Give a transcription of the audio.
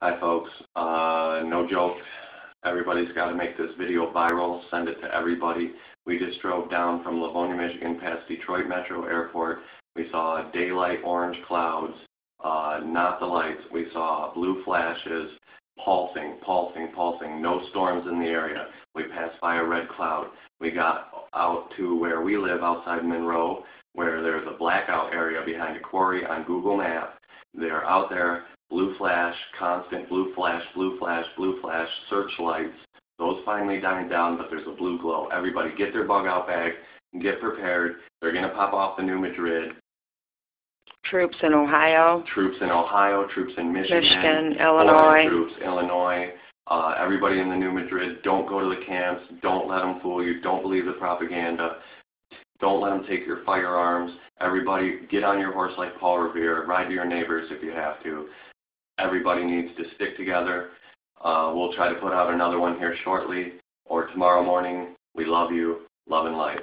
Hi folks, uh, no joke, everybody's got to make this video viral, send it to everybody. We just drove down from Livonia, Michigan past Detroit Metro Airport. We saw daylight orange clouds, uh, not the lights. We saw blue flashes, pulsing, pulsing, pulsing, no storms in the area. We passed by a red cloud. We got out to where we live outside Monroe, where there's a blackout area behind a quarry on Google Maps. They're out there blue flash, constant blue flash, blue flash, blue flash, searchlights. Those finally died down, but there's a blue glow. Everybody get their bug out bag, and get prepared. They're going to pop off the New Madrid. Troops in Ohio. Troops in Ohio, troops in Michigan. Michigan, Illinois. Troops, Illinois. Uh, everybody in the New Madrid, don't go to the camps. Don't let them fool you. Don't believe the propaganda. Don't let them take your firearms. Everybody, get on your horse like Paul Revere. Ride to your neighbors if you have to. Everybody needs to stick together. Uh, we'll try to put out another one here shortly or tomorrow morning. We love you. Love and light.